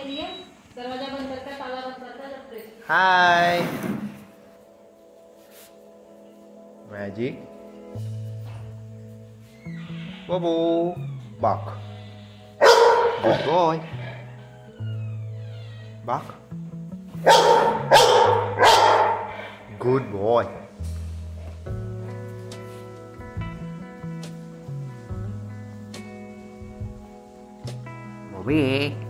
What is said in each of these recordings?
के लिए दरवाज़ा बंद करता ताला बंद करता जब प्रेस हाय। मैजिक बबू बाक। Good boy. बाक। Good boy. Bobby.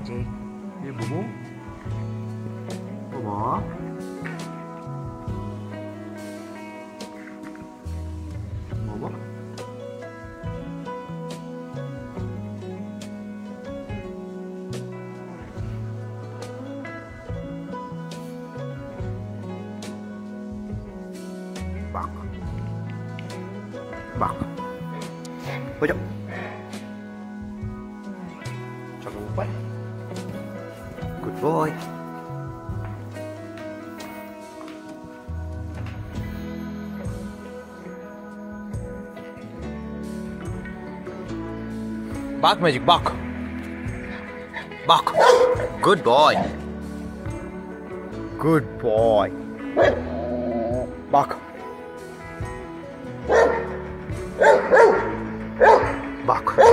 hả chị? Em mũ cô bỏ. Mũ bạc. Bạc. Bây giờ cho nó quay Good boy. Bark magic, bark. Bark. Good boy. Good boy. Bark. Bark.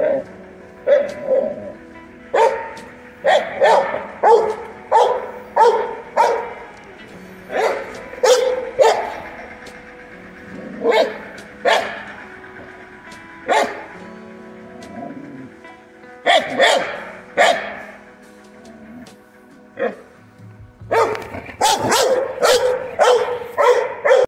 Yeah.